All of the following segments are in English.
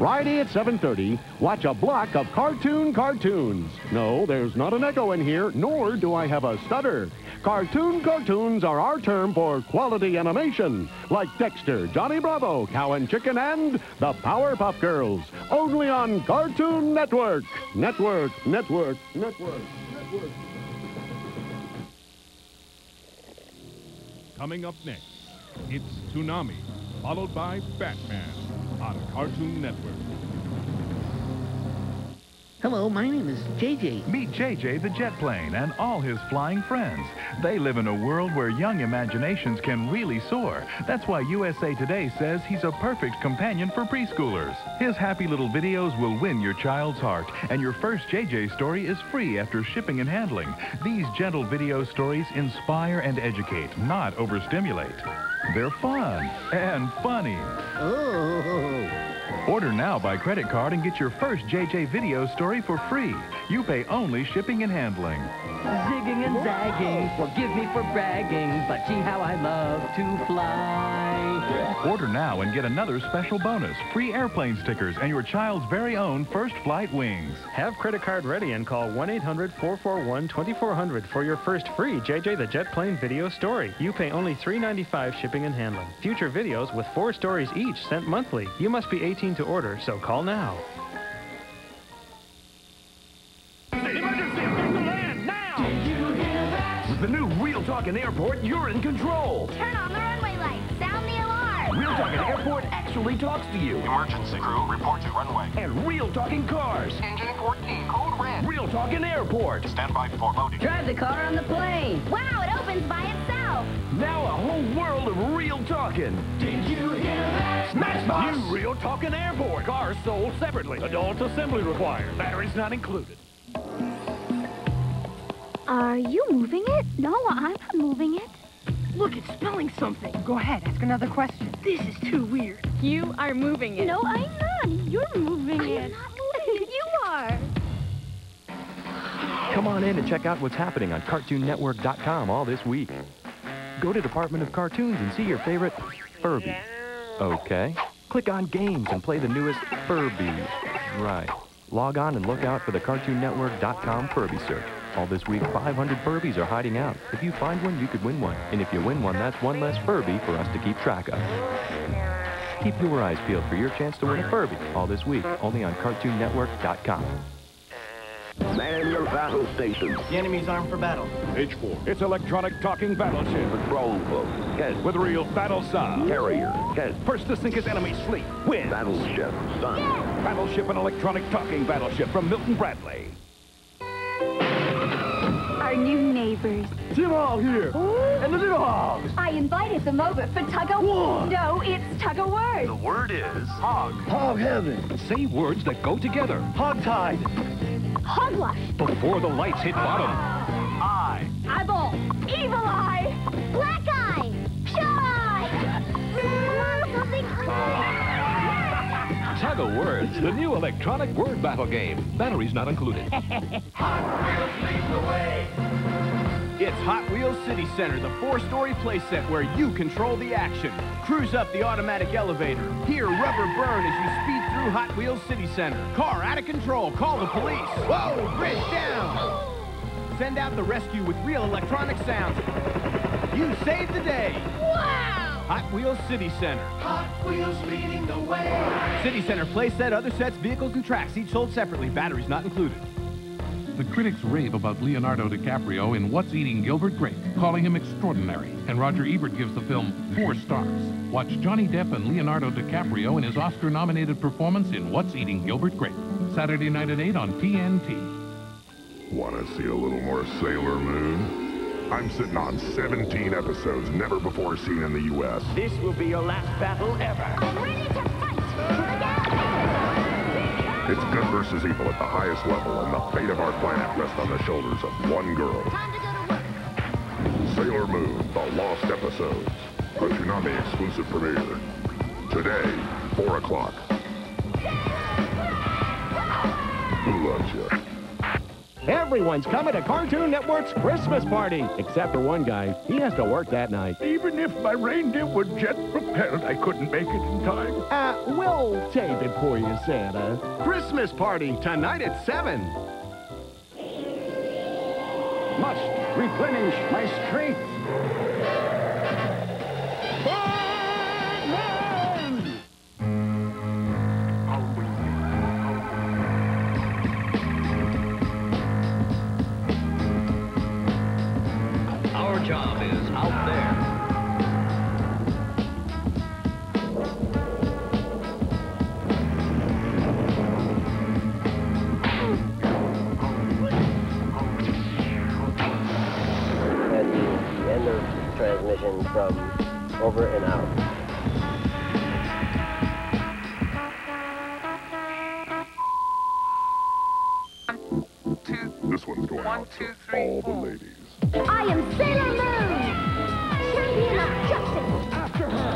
Friday at 7.30, watch a block of cartoon cartoons. No, there's not an echo in here, nor do I have a stutter. Cartoon cartoons are our term for quality animation, like Dexter, Johnny Bravo, Cow and Chicken, and the Powerpuff Girls. Only on Cartoon Network. Network, network, network, network. Coming up next, it's Toonami, followed by Batman on Cartoon Network. Hello, my name is JJ. Meet JJ the jet plane and all his flying friends. They live in a world where young imaginations can really soar. That's why USA Today says he's a perfect companion for preschoolers. His happy little videos will win your child's heart, and your first JJ story is free after shipping and handling. These gentle video stories inspire and educate, not overstimulate. They're fun and funny. Oh. Order now by credit card and get your first JJ video story for free. You pay only shipping and handling. Zigging and zagging, forgive me for bragging, but gee how I love to fly. Order now and get another special bonus, free airplane stickers and your child's very own first flight wings. Have credit card ready and call 1-800-441-2400 for your first free JJ the Jet Plane video story. You pay only $3.95 shipping and handling. Future videos with four stories each sent monthly. You must be 18 to order, so call now. With the new Real Talking Airport, you're in control. Turn on the runway lights. Sound the alarm. Real Talking Airport actually talks to you. Emergency crew, report to runway. And Real Talking Cars. Engine 14, code red. Real Talking Airport. Stand by for loading. Drive the car on the plane. Wow, it opens by itself. Now a whole world of Real Talking. Did you hear that? Matchbox. New Real Talking Airport. Cars sold separately. Adult assembly required. Batteries not included. Are you moving it? No, I'm not moving it. Look, it's spelling something. Go ahead, ask another question. This is too weird. You are moving it. No, I'm not. You're moving I it. am not moving it. You are. Come on in and check out what's happening on CartoonNetwork.com all this week. Go to Department of Cartoons and see your favorite Furby. Okay. Click on Games and play the newest Furby. Right. Log on and look out for the CartoonNetwork.com Furby search. All this week, 500 Furbies are hiding out. If you find one, you could win one. And if you win one, that's one less Furby for us to keep track of. Keep your eyes peeled for your chance to win a Furby. All this week, only on CartoonNetwork.com. Man your battle station. The enemy's armed for battle. H4. It's electronic talking battleship. Patrol boat. Yes. With real battle sound. Carrier. Yes. First to sink his enemy's fleet. Win. Battleship. Sun. Battleship and electronic talking battleship from Milton Bradley. Our new neighbors. Tim Hog here. And the little hogs. I invited them over for tug of war. No, it's tug of war. The word is hog. Hog heaven. Say words that go together. Hog tide. Hogwash. Before the lights hit bottom. I. Eyeball. Evil eye. Black eye. Pure eye. Come on, something Tug of Words, the new electronic word battle game. Batteries not included. It's Hot Wheels City Center, the four-story playset where you control the action. Cruise up the automatic elevator. Hear rubber burn as you speed through Hot Wheels City Center. Car out of control. Call the police. Whoa, bridge down. Send out the rescue with real electronic sounds. You saved the day. Wow! Hot Wheels City Center. Hot Wheels leading the way. City Center playset, other sets, vehicles, and tracks, each sold separately. Batteries not included. The critics rave about Leonardo DiCaprio in What's Eating Gilbert Grape, calling him extraordinary, and Roger Ebert gives the film four stars. Watch Johnny Depp and Leonardo DiCaprio in his Oscar-nominated performance in What's Eating Gilbert Grape, Saturday night at 8 on TNT. Want to see a little more Sailor Moon? I'm sitting on 17 episodes never before seen in the U.S. This will be your last battle ever. I'm ready to fight. It's good versus evil at the highest level, and the fate of our planet rests on the shoulders of one girl. Sailor Moon, The Lost Episodes. A Toonami exclusive premiere. Today, 4 o'clock. Who loves you? Everyone's coming to Cartoon Network's Christmas party, except for one guy. He has to work that night. Even if my reindeer were jet propelled, I couldn't make it in time. Uh, we'll tape it for you, Santa. Christmas party tonight at 7. Must replenish my strength. Transmission from over and out. This one's going out to all the ladies. I am Sailor Moon! Champion of justice! After her!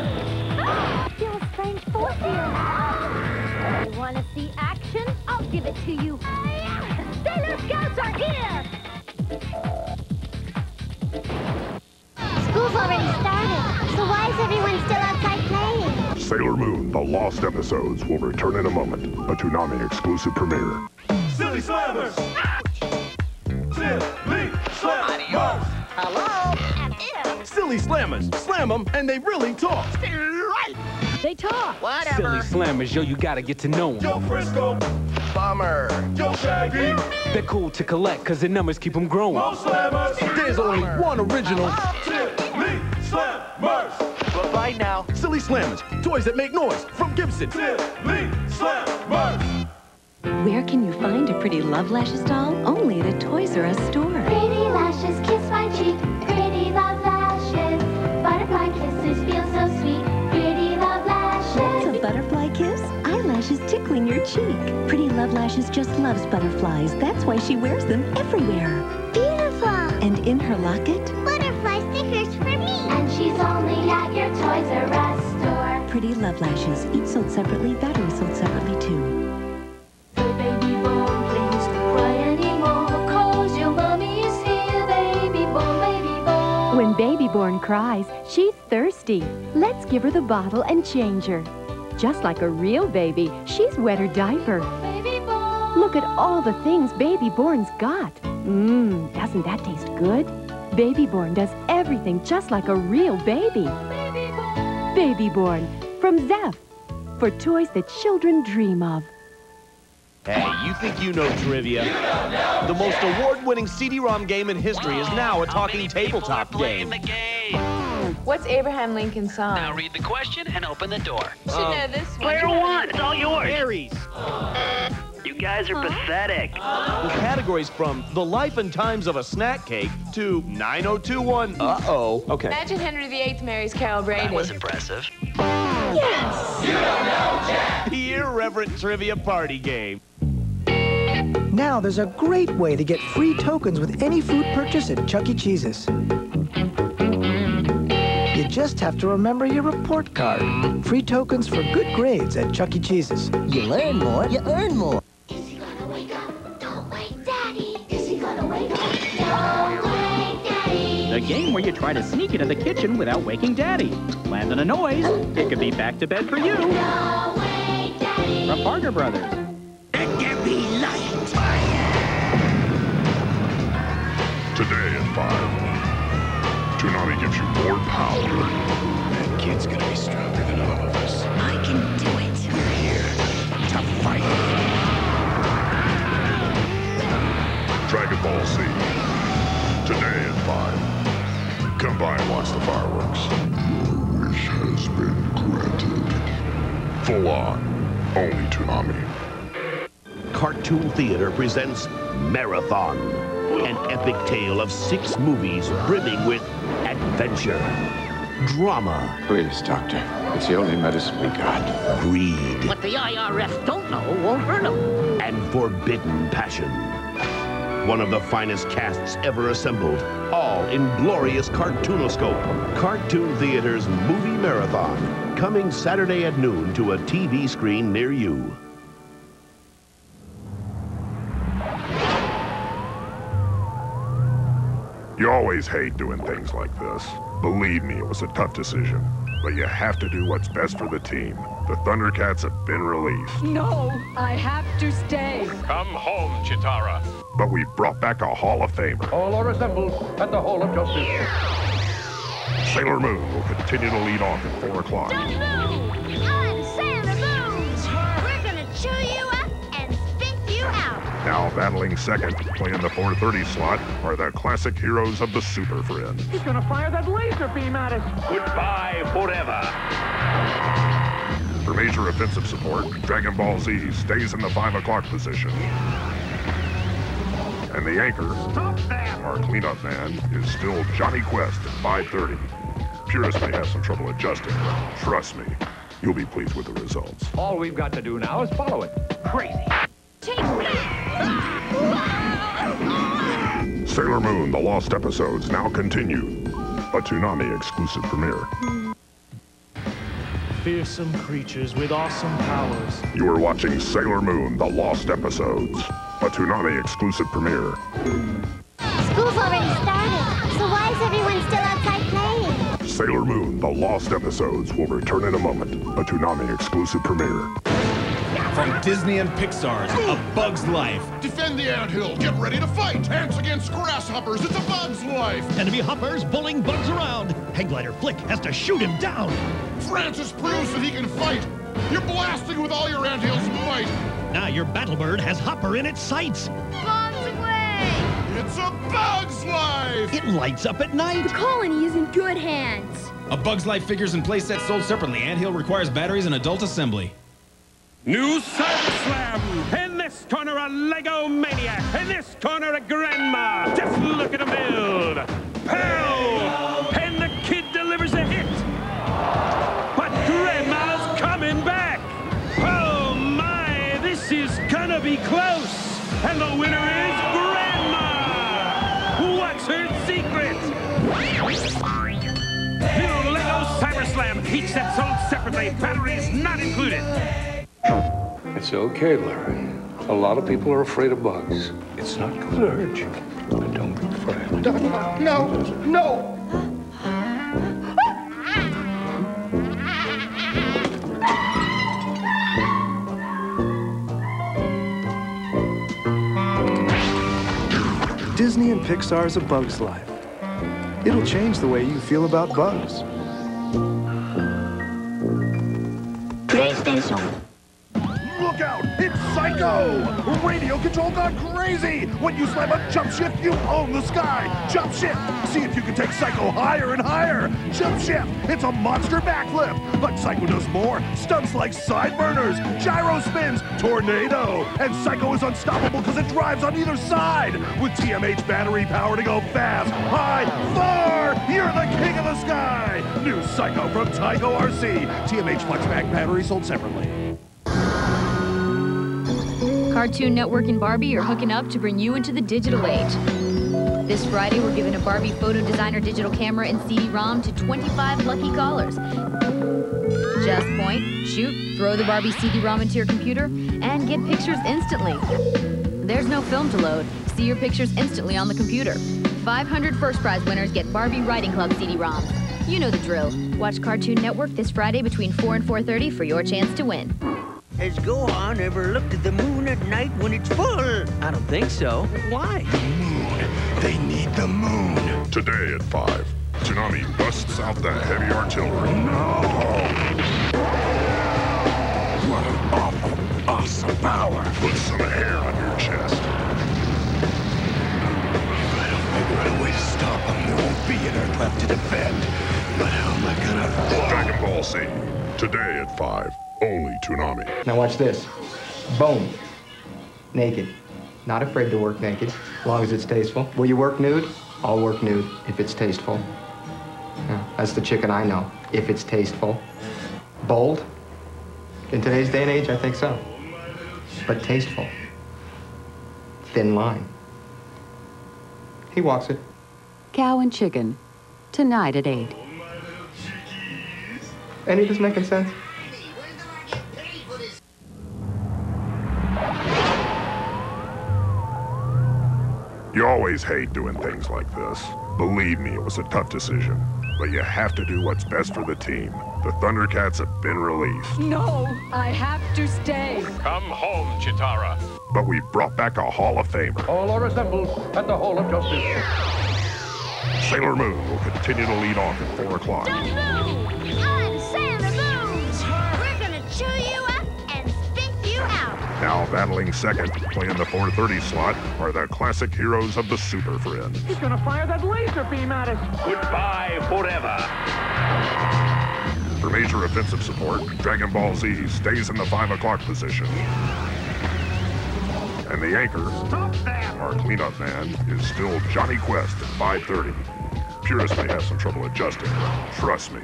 Ah, Feel a strange force here. You want to see action? I'll give it to you. Sailor Scouts are here! Started, so why is everyone still outside playing? Sailor Moon, the lost episodes, will return in a moment. A Toonami exclusive premiere. Silly Slammers! Silly Slammers! Hello? Silly Slammers. Slam them, and they really talk. Right! They talk. Whatever! Silly Slammers, yo, you gotta get to know them. Yo, Frisco! Bummer. Yo, Shaggy! They're cool to collect, cause their numbers keep them growing. Mo Slammers! There's only one original. Silly Slammers! Bye now. Silly Slammers, toys that make noise from Gibson. Silly Slammers! Where can you find a pretty Love Lashes doll? Only at a Toys R Us store. Pretty lashes kiss my cheek. Pretty love lashes. Butterfly kisses feel so sweet. Pretty love What's lashes. a butterfly kiss? Eyelashes tickling your cheek. Pretty Love Lashes just loves butterflies. That's why she wears them everywhere. Beautiful. And in her locket, Butterfly stickers for only at your Toys R Us store. Pretty Love Lashes. Each sold separately, battery sold separately too. Baby born, please don't cry anymore. Cause your mommy is here. Baby born, baby born. When Babyborn cries, she's thirsty. Let's give her the bottle and change her. Just like a real baby, she's wet her diaper. Look at all the things Baby Born's got. Mmm, doesn't that taste good? Babyborn does everything just like a real baby. Baby born. Babyborn from Zapf. For toys that children dream of. Hey, you think you know trivia? The most award-winning CD-ROM game in history is now a talking tabletop game. What's Abraham Lincoln's song? Now read the question and open the door. Should know this one. Player one, it's all yours. Aries. You guys are pathetic. With categories from the life and times of a snack cake to 9021. Uh-oh. Okay. Imagine Henry VIII marries Carol Brady. That was impressive. Yes! You don't know Jack! The irreverent trivia party game. Now there's a great way to get free tokens with any food purchase at Chuck E. Cheese's. You just have to remember your report card. Free tokens for good grades at Chuck E. Cheese's. You learn more, you earn more. The game where you try to sneak into the kitchen without waking Daddy. Land on a noise, it could be back to bed for you. Don't wake Daddy. From Parker Brothers. Today at 5. Toonami gives you more power. That kid's gonna be stronger than all of us. I can do it. We're here to fight. Dragon Ball Z. Come by and watch the fireworks. Your wish has been granted. Full on. Only Toonami. Cartoon Theater presents Marathon, an epic tale of six movies brimming with adventure, drama, Please, Doctor. It's the only medicine we got. greed, What the IRS don't know won't hurt them. and forbidden passion. One of the finest casts ever assembled, all in glorious cartoonoscope. Cartoon Theater's Movie Marathon, coming Saturday at noon to a TV screen near you. You always hate doing things like this. Believe me, it was a tough decision. But you have to do what's best for the team. The Thundercats have been released. No, I have to stay. Come home, Cheetara. But we've brought back a Hall of Famer. All are assembled at the Hall of Justice. Sailor Moon will continue to lead off at 4 o'clock. I'm Sailor Moon! We're gonna chew you up and spit you out! Now battling second, playing the 4.30 slot, are the classic heroes of the Super Friends. He's gonna fire that laser beam at us. Goodbye forever. For major offensive support, Dragon Ball Z stays in the 5 o'clock position. And the anchor, our cleanup man, is still Jonny Quest at 5.30. Purists may have some trouble adjusting, but trust me, you'll be pleased with the results. All we've got to do now is follow it. Crazy. Sailor Moon, the lost episodes now continue. A Toonami exclusive premiere. Fearsome creatures with awesome powers. You are watching Sailor Moon, the lost episodes. A Toonami exclusive premiere. School's already started, so why is everyone still outside playing? Sailor Moon, the lost episodes will return in a moment. A Toonami exclusive premiere. From Disney and Pixar's A Bug's Life. Defend the anthill. Get ready to fight. Ants against grasshoppers. It's a bug's life. Enemy hoppers bullying bugs around. Hang glider Flick has to shoot him down. Francis proves that he can fight. You're blasting with all your anthill's might. Now your Battlebird has Hopper in its sights. Bombs away! It's a bug's life. It lights up at night. The colony is in good hands. A Bug's Life figures and playsets sold separately. Anthill requires batteries and adult assembly. New Cyber Slam! In this corner, a Lego Maniac! In this corner, a Grandma! Just look at him build! Pow! And the kid delivers a hit! But Grandma's coming back! Oh my, this is gonna be close! And the winner is Grandma! What's her secret? New Lego Cyber Slam! Each set sold separately, batteries not included! It's okay, Larry. A lot of people are afraid of bugs. It's not going to hurt you. But don't be afraid. No, no. Disney and Pixar's A Bug's Life. It'll change the way you feel about bugs. PlayStation. Look out! It's Psycho! Radio control gone crazy! When you slam a jump shift, you own the sky! Jump shift! See if you can take Psycho higher and higher! Jump shift! It's a monster backflip! But Psycho does more! Stunts like side burners, gyro spins, tornado! And Psycho is unstoppable because it drives on either side! With TMH battery power to go fast, high, far! You're the king of the sky! New Psycho from Tyco RC! TMH FlexPack battery sold separately. Cartoon Network and Barbie are hooking up to bring you into the digital age. This Friday, we're giving a Barbie photo designer digital camera and CD-ROM to 25 lucky callers. Just point, shoot, throw the Barbie CD-ROM into your computer, and get pictures instantly. There's no film to load. See your pictures instantly on the computer. 500 first prize winners get Barbie Writing Club CD-ROMs. You know the drill. Watch Cartoon Network this Friday between 4 and 4.30 for your chance to win. Has Gohan ever looked at the moon at night when it's full? I don't think so. Why? The Moon. They need the moon. Today at 5, Toonami busts out the heavy artillery. No! What an awful, awesome power. Put some hair on your chest. If I don't figure out a way to stop them, there won't be an Earth left to defend. But how am I gonna... Dragon Ball Z. Today at 5. Only Toonami. Now watch this. Boom. Naked. Not afraid to work naked, as long as it's tasteful. Will you work nude? I'll work nude if it's tasteful. Yeah, that's the chicken I know, if it's tasteful. Bold? In today's day and age, I think so. But tasteful. Thin line. He walks it. Cow and chicken. Tonight at 8. Any of this making sense? You always hate doing things like this. Believe me, it was a tough decision. But you have to do what's best for the team. The Thundercats have been released. No, I have to stay. Come home, Cheetara. But we brought back a Hall of Famer. All are assembled at the Hall of Justice. Sailor Moon will continue to lead off at 4 o'clock. Now battling second, playing the 4.30 slot, are the classic heroes of the Super Friends. He's gonna fire that laser beam at us. Goodbye forever. For major offensive support, Dragon Ball Z stays in the 5 o'clock position. And the anchor, our cleanup man, is still Jonny Quest at 5.30. Purists may have some trouble adjusting, but trust me,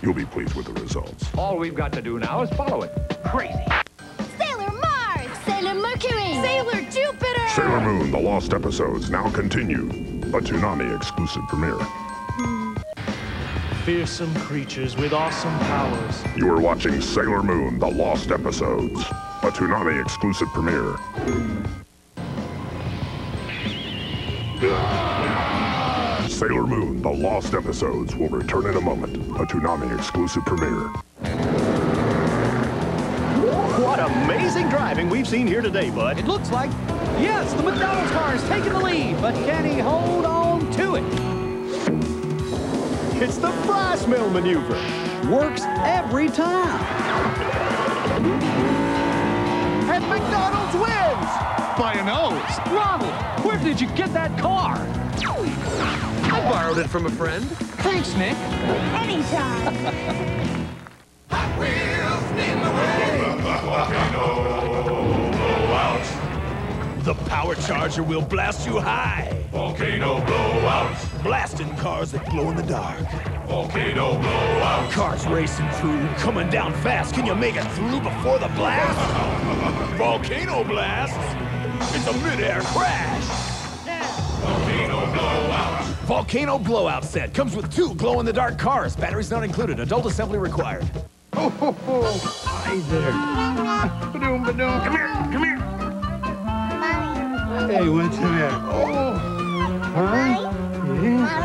you'll be pleased with the results. All we've got to do now is follow it. Crazy. Sailor Jupiter! Sailor Moon, The Lost Episodes now continue. A Toonami exclusive premiere. Fearsome creatures with awesome powers. You are watching Sailor Moon, The Lost Episodes. A Toonami exclusive premiere. Sailor Moon, The Lost Episodes will return in a moment. A Toonami exclusive premiere. What amazing driving we've seen here today, Bud. It looks like, yes, the McDonald's car is taking the lead, but can he hold on to it? It's the Fries Mill maneuver. Works every time. And McDonald's wins! By a nose. Ronald, where did you get that car? I borrowed it from a friend. Thanks, Nick. Anytime! The power charger will blast you high. Volcano blowouts. Blasting cars that glow in the dark. Volcano blowouts. Cars racing through, coming down fast. Can you make it through before the blast? Volcano blasts. It's a midair crash. Volcano blowouts. Volcano blowout set comes with two glow-in-the-dark cars. Batteries not included. Adult assembly required. Oh, ho, ho. Hi there. Ba-doom, ba-doom. Come here, come here. Hey, what's the matter? Oh. Huh? Yeah.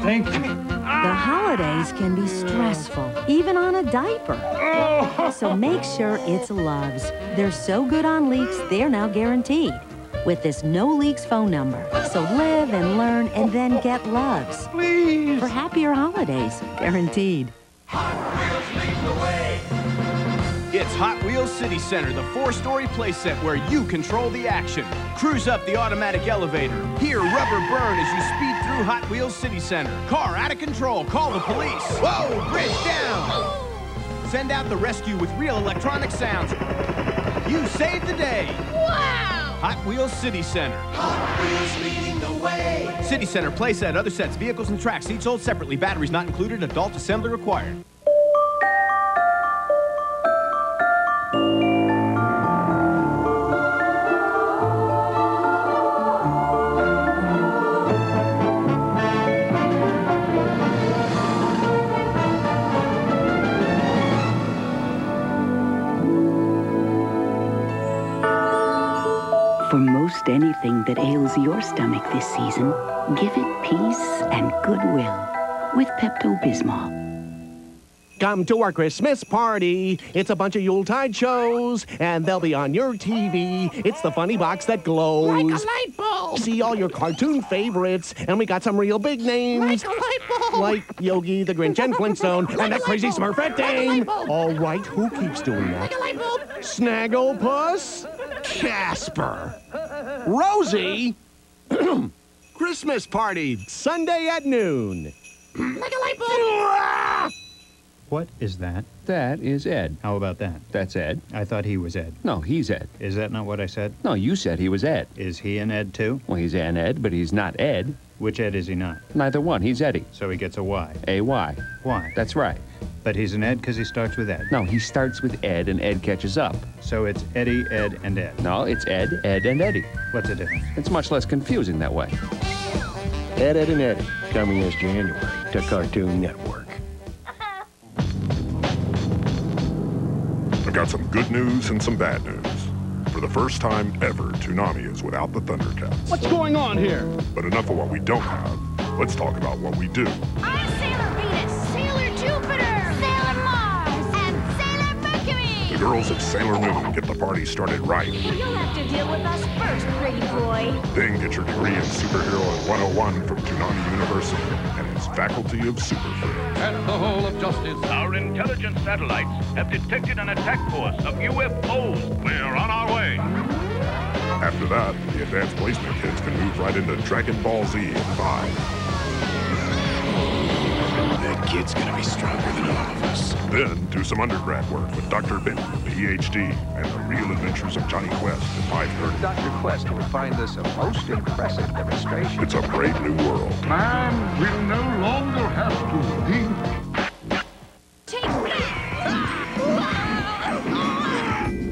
Thank you. The holidays can be stressful, even on a diaper. Oh. So make sure it's Luvs. They're so good on leaks, they're now guaranteed. With this no leaks phone number. So live and learn and then get Luvs. Please. For happier holidays, guaranteed. It's Hot Wheels City Center, the four-story playset where you control the action. Cruise up the automatic elevator. Hear rubber burn as you speed through Hot Wheels City Center. Car out of control. Call the police. Whoa, bridge down. Send out the rescue with real electronic sounds. You saved the day. Wow! Hot Wheels City Center. Hot Wheels leading the way. City Center playset, other sets, vehicles and tracks, each sold separately. Batteries not included. Adult assembly required. Most anything that ails your stomach this season, give it peace and goodwill with Pepto Bismol. Come to our Christmas party. It's a bunch of Yuletide shows, and they'll be on your TV. It's the funny box that glows. Like a light bulb. See all your cartoon favorites, and we got some real big names. Like a light bulb. Like Yogi, the Grinch, and Flintstone, Like and that crazy. Smurfette Dame. light bulb. All right, who keeps doing that? Like a light bulb. Snagglepuss? Casper. Rosie? Christmas party, Sunday at noon. Like a light bulb. What is that? That is Ed. How about that? That's Ed. I thought he was Ed. No, he's Ed. Is that not what I said? No, you said he was Ed. Is he an Ed too? Well, he's an Ed, but he's not Ed. Which Ed is he not? Neither one. He's Eddie. So he gets a Y. A Y. Why? That's right. But he's an Ed because he starts with Ed. No, he starts with Ed and Ed catches up. So it's Eddie, Ed, and Ed. No, it's Ed, Ed, and Eddie. What's the difference? It's much less confusing that way. Ed, Ed, and Eddie, coming this January to Cartoon Network. I've got some good news and some bad news. For For the first time ever, Toonami is without the Thundercats. What's going on here? But enough of what we don't have. Let's talk about what we do. Girls of Sailor Moon get the party started right. You'll have to deal with us first, pretty boy. Then get your degree in Superhero at 101 from Toonami University and its Faculty of Super Friends. At the Hall of Justice. Our intelligence satellites have detected an attack force of UFOs. We're on our way. After that, the advanced placement kids can move right into Dragon Ball Z in 5. That kid's gonna be stronger than all of us. Then do some undergrad work with Dr. Benton, the EHD, and the real adventures of Jonny Quest at 530. Dr. Quest will find this a most impressive demonstration. It's a brave new world. Man will no longer have to think.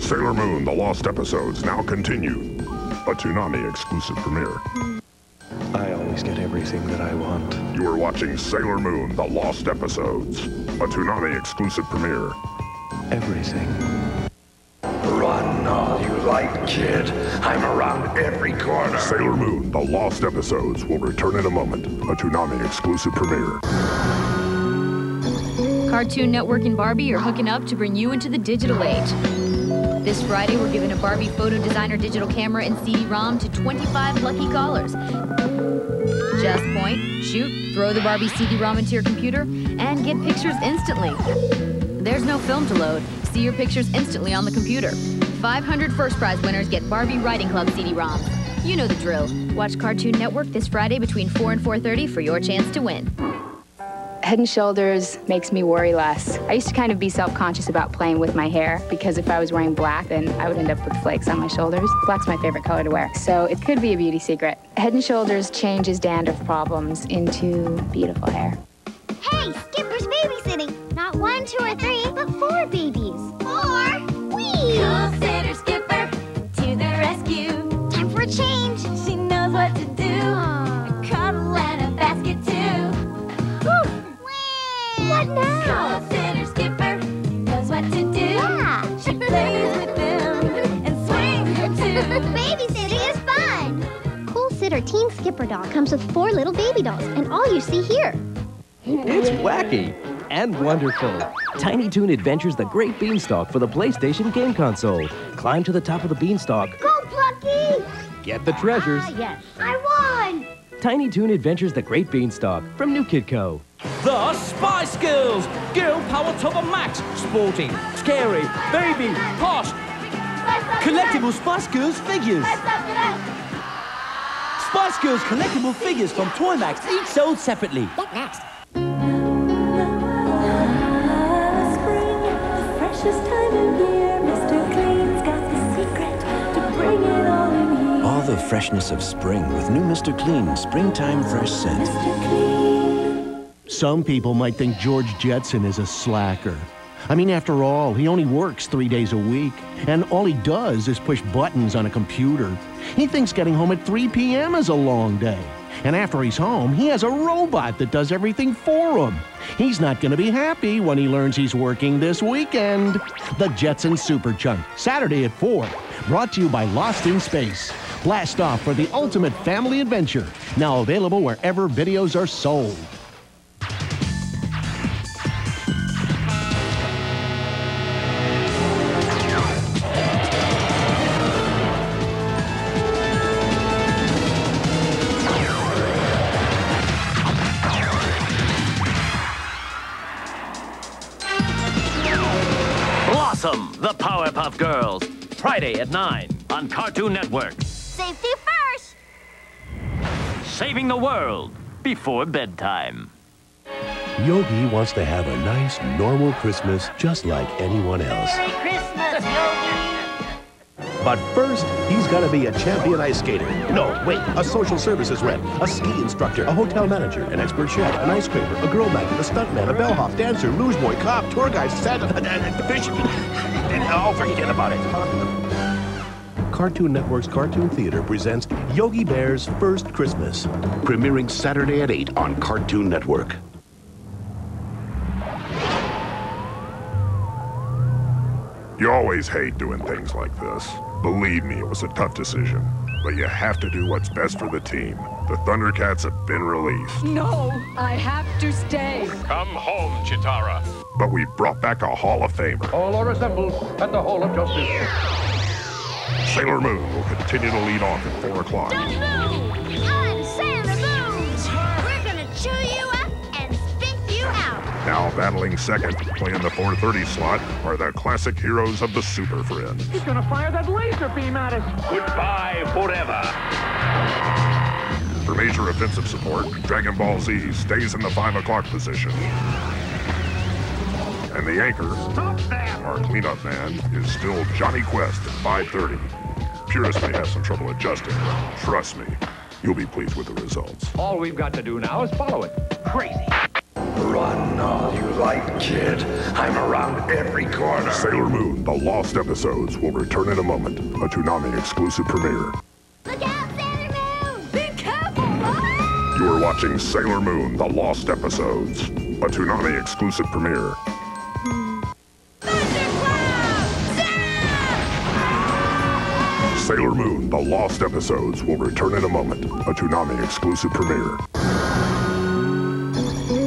Sailor Moon, The Lost Episodes now continue. A Toonami exclusive premiere. I always get everything that I want. You are watching Sailor Moon, The Lost Episodes. A Toonami exclusive premiere. Everything. Run all you like, kid. I'm around every corner. Sailor Moon, The Lost Episodes will return in a moment. A Toonami exclusive premiere. Cartoon Network and Barbie are hooking up to bring you into the digital age. This Friday, we're giving a Barbie photo designer digital camera and CD-ROM to 25 lucky callers. Just point, shoot, throw the Barbie CD-ROM into your computer, and get pictures instantly. There's no film to load. See your pictures instantly on the computer. 500 first prize winners get Barbie Writing Club CD-ROMs. You know the drill. Watch Cartoon Network this Friday between 4 and 4.30 for your chance to win. Head and Shoulders makes me worry less. I used to kind of be self-conscious about playing with my hair because if I was wearing black, then I would end up with flakes on my shoulders. Black's my favorite color to wear, so it could be a beauty secret. Head and Shoulders changes dandruff problems into beautiful hair. Hey, Skipper's babysitting. Not one, two, or three, but four babies. Four? Wee! Comes with four little baby dolls, and all you see here. It's wacky and wonderful. Tiny Toon Adventures the Great Beanstalk for the PlayStation game console. Climb to the top of the beanstalk, Go, Plucky! get the treasures. Ah, yes. I won! Tiny Toon Adventures the Great Beanstalk from NewKidCo. The Spice Girls! Girl power to the max! Sporting, scary, baby, posh! Collectible Spice Girls figures! Spice Girls collectible figures from Toymax, each sold separately. What next? All the freshness of spring with new Mr. Clean Springtime Fresh Scent. Some people might think George Jetson is a slacker. I mean, after all, he only works three days a week, and all he does is push buttons on a computer. He thinks getting home at 3 p.m. is a long day. And after he's home, he has a robot that does everything for him. He's not going to be happy when he learns he's working this weekend. The Jetson Super Chunk, Saturday at 4. Brought to you by Lost in Space. Blast off for the ultimate family adventure. Now available wherever videos are sold. Girls. Friday at 9 on Cartoon Network. Safety first! Saving the world before bedtime. Yogi wants to have a nice, normal Christmas just like anyone else. Merry Christmas, Yogi! But first, he's got to be a champion ice skater. No, wait, a social services rep, a ski instructor, a hotel manager, an expert chef, an ice scraper, a girl magnet, a stuntman, a bellhop, dancer, luge boy, cop, tour guide, Santa, fish. Oh, forget about it. Cartoon Network's Cartoon Theater presents Yogi Bear's First Christmas. Premiering Saturday at 8 on Cartoon Network. You always hate doing things like this. Believe me, it was a tough decision. But you have to do what's best for the team. The Thundercats have been released. No, I have to stay. Come home, Cheetara. But we brought back a Hall of Famer. All are assembled at the Hall of Justice. Sailor Moon will continue to lead off at 4 o'clock. I'm Sailor Moon. We're gonna chew you up and spit you out. Now battling second, playing the 4.30 slot, are the classic heroes of the Super Friends. He's gonna fire that laser beam at us. Goodbye forever. For major offensive support, Dragon Ball Z stays in the 5 o'clock position. And the anchor, our cleanup man, is still Jonny Quest at 5.30. Purists may have some trouble adjusting, but trust me, you'll be pleased with the results. All we've got to do now is follow it. Crazy. Run all you like, kid. I'm around every corner. Sailor Moon, The Lost Episodes will return in a moment. A Toonami exclusive premiere. Look out, Sailor Moon! Be careful! You are watching Sailor Moon, The Lost Episodes. A Toonami exclusive premiere. Sailor Moon, The Lost Episodes will return in a moment. A Toonami exclusive premiere.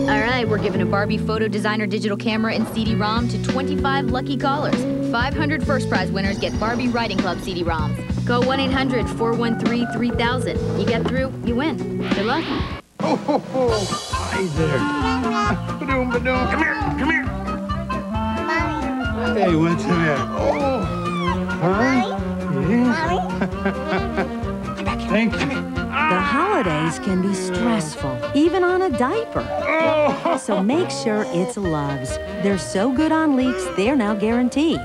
All right, we're giving a Barbie photo designer digital camera and CD-ROM to 25 lucky callers. 500 first prize winners get Barbie Writing Club CD-ROMs. Go 1-800-413-3000. You get through, you win. Good luck. Oh, ho, ho. Hi there. Ba-doom, ba-doom. Come here, come here. Hey, what's in there? Oh. Huh? Yeah. Thank you. The holidays can be stressful, even on a diaper. So make sure it's Luvs. They're so good on leaks, they're now guaranteed.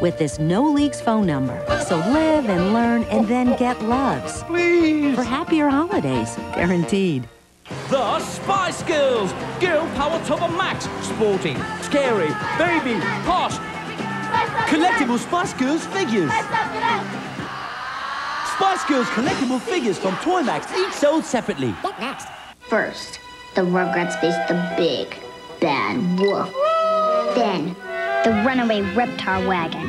With this no leaks phone number. So live and learn and then get Luvs. Please. For happier holidays, guaranteed. The Spice Girls! Girl power to the max! Sporty, scary, baby, posh! Collectible Spice Girls figures! Spice Girls collectible figures from Toymax, each sold separately. What next? First, the Rugrats face the big, bad wolf. Then, the runaway Reptar wagon.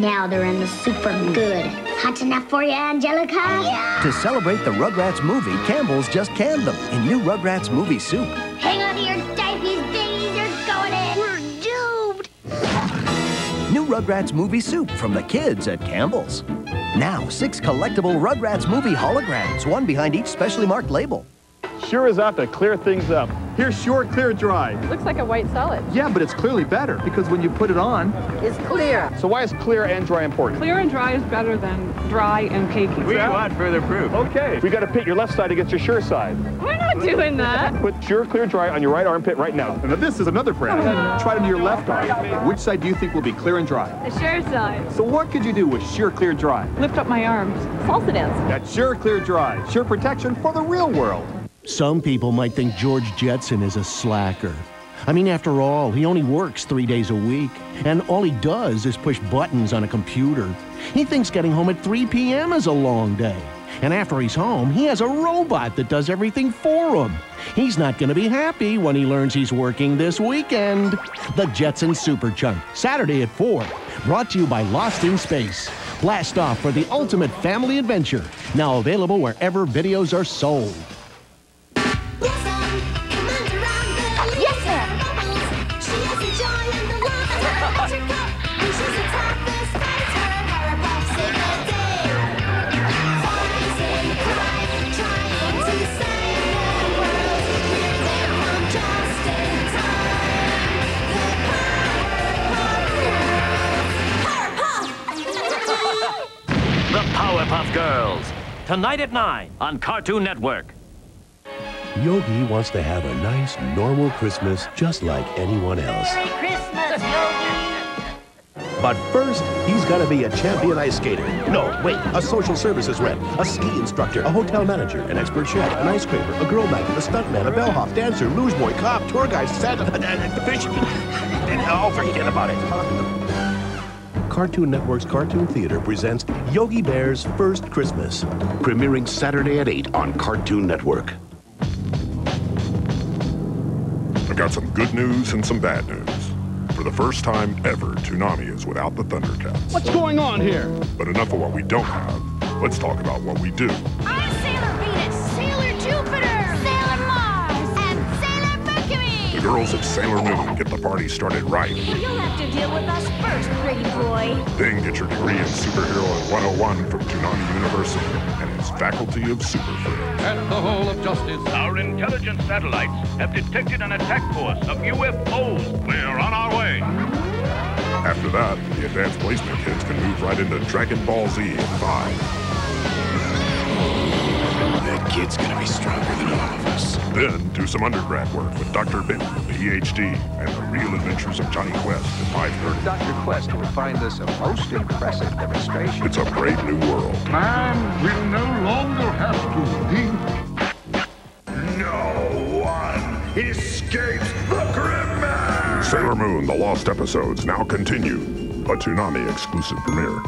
Now they're in the super good. Hot enough for you, Angelica? Yeah. To celebrate the Rugrats movie, Campbell's just canned them in new Rugrats movie soup. Hang on to your diapies, babies, you're going in. We're doomed. New Rugrats movie soup from the kids at Campbell's. Now, six collectible Rugrats movie holograms, one behind each specially marked label. Sure is out to clear things up. Here's Sure Clear Dry. Looks like a white solid. Yeah, but it's clearly better because when you put it on, It's clear. So why is clear and dry important? Clear and dry is better than dry and cakey. We want further proof. Okay. We got to pit your left side against your sure side. We're not doing that. Put Sure Clear Dry on your right armpit right now. And this is another brand. Oh, Try it on your left arm. Which side do you think will be clear and dry? The sure side. So what could you do with Sure Clear Dry? Lift up my arms. Salsa dance. That's Sure Clear Dry. Sure protection for the real world. Some people might think George Jetson is a slacker. I mean, after all, he only works three days a week, and all he does is push buttons on a computer. He thinks getting home at 3 p.m. is a long day. And after he's home, he has a robot that does everything for him. He's not going to be happy when he learns he's working this weekend. The Jetson Super Chunk, Saturday at 4. Brought to you by Lost in Space. Blast off for the ultimate family adventure. Now available wherever videos are sold. Tonight at 9 on Cartoon Network. Yogi wants to have a nice, normal Christmas just like anyone else. Merry Christmas, Yogi. But first, he's got to be a champion ice skater. No, wait, a social services rep, a ski instructor, a hotel manager, an expert chef, an ice scraper, a girl magnet, a stuntman, a bellhop, dancer, luge boy, cop, tour guide, Santa, and, and, and fish. Oh, forget about it. Cartoon Network's Cartoon Theater presents Yogi Bear's First Christmas. Premiering Saturday at 8 on Cartoon Network. I've got some good news and some bad news. For the first time ever, Toonami is without the Thundercats. What's going on here? But enough of what we don't have. Let's talk about what we do. I'm girls of Sailor Moon get the party started right. You'll have to deal with us first, pretty boy. Then get your degree in Superhero at 101 from Toonami University and its Faculty of Super Friends. At the Hall of Justice, our intelligence satellites have detected an attack force of UFOs. We're on our way. After that, the advanced placement kids can move right into Dragon Ball Z in 5. That kid's gonna be stronger than all of us. Then do some undergrad work with Dr. Benton, PhD, and the real adventures of Jonny Quest at 530. Dr. Quest will find this a most impressive demonstration. It's a brave new world. Man will no longer have to think. No one escapes the Grim Sailor Moon, The Lost Episodes now continue. A Toonami exclusive premiere.